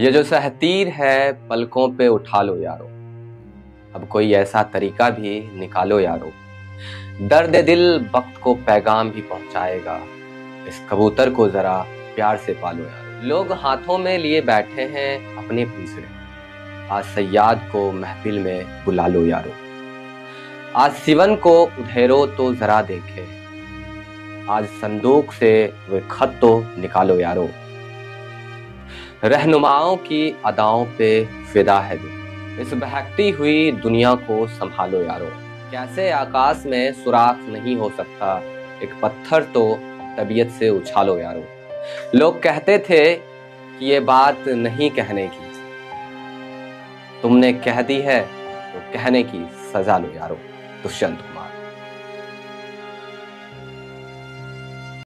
ये जो सहतीर है, पलकों पे उठा लो यारो। अब कोई ऐसा तरीका भी निकालो यारो। दर्द दिल वक्त को पैगाम भी पहुंचाएगा। इस कबूतर को जरा प्यार से पालो यारो। लोग हाथों में लिए बैठे हैं, अपने पिंजरे आज सयाद को महफिल में बुला लो यारो। आज सिवन को उधेरो तो जरा देखे। आज संदूक से वे खत तो निकालो यारो। रहनुमाओं की अदाओं पे फिदा है दिल इस बहकती हुई दुनिया को संभालो यारो। कैसे आकाश में सुराख नहीं हो सकता, एक पत्थर तो तबीयत से उछालो यारो। लोग कहते थे कि ये बात नहीं कहने की। तुमने कह दी है तो कहने की सजा लो यारो, दुष्यंत